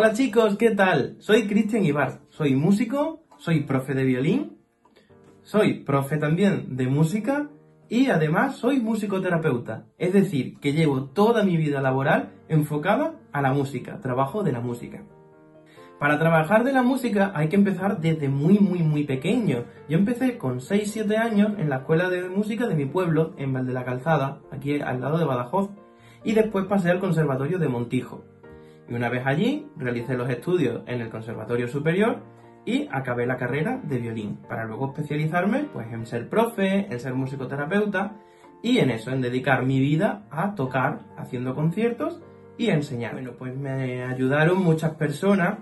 Hola chicos, ¿qué tal? Soy Cristian Ibar, soy músico, soy profe de violín, soy profe también de música y además soy musicoterapeuta. Es decir, que llevo toda mi vida laboral enfocada a la música, trabajo de la música. Para trabajar de la música hay que empezar desde muy muy muy pequeño. Yo empecé con 6-7 años en la escuela de música de mi pueblo, en Valde la Calzada, aquí al lado de Badajoz, y después pasé al Conservatorio de Montijo. Y una vez allí, realicé los estudios en el Conservatorio Superior y acabé la carrera de violín, para luego especializarme pues, en ser profe, en ser musicoterapeuta y en eso, en dedicar mi vida a tocar, haciendo conciertos y a enseñar. Bueno, pues me ayudaron muchas personas,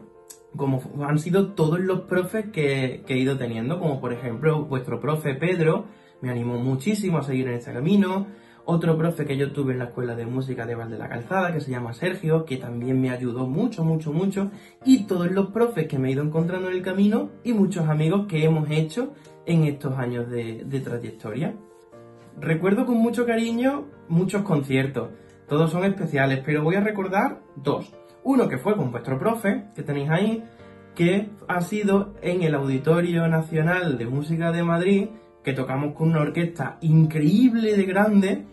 como han sido todos los profes que, que he ido teniendo, como por ejemplo vuestro profe Pedro, me animó muchísimo a seguir en este camino, otro profe que yo tuve en la escuela de música de Val la Calzada, que se llama Sergio, que también me ayudó mucho, mucho, mucho, y todos los profes que me he ido encontrando en el camino y muchos amigos que hemos hecho en estos años de, de trayectoria. Recuerdo con mucho cariño muchos conciertos, todos son especiales, pero voy a recordar dos. Uno que fue con vuestro profe, que tenéis ahí, que ha sido en el Auditorio Nacional de Música de Madrid, que tocamos con una orquesta increíble de grande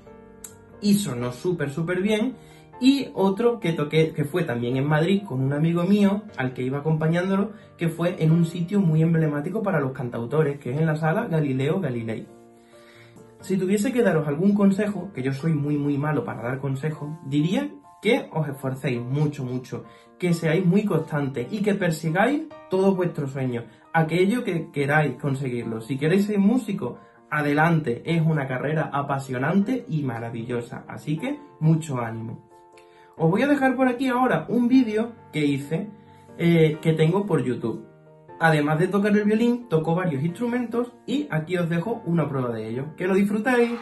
y sonó súper, súper bien. Y otro que toqué, que fue también en Madrid con un amigo mío, al que iba acompañándolo, que fue en un sitio muy emblemático para los cantautores, que es en la sala Galileo Galilei. Si tuviese que daros algún consejo, que yo soy muy muy malo para dar consejos, diría que os esforcéis mucho, mucho, que seáis muy constantes y que persigáis todos vuestros sueños, aquello que queráis conseguirlo. Si queréis ser músico, adelante, es una carrera apasionante y maravillosa, así que mucho ánimo. Os voy a dejar por aquí ahora un vídeo que hice eh, que tengo por YouTube. Además de tocar el violín, toco varios instrumentos y aquí os dejo una prueba de ello. ¡Que lo disfrutéis!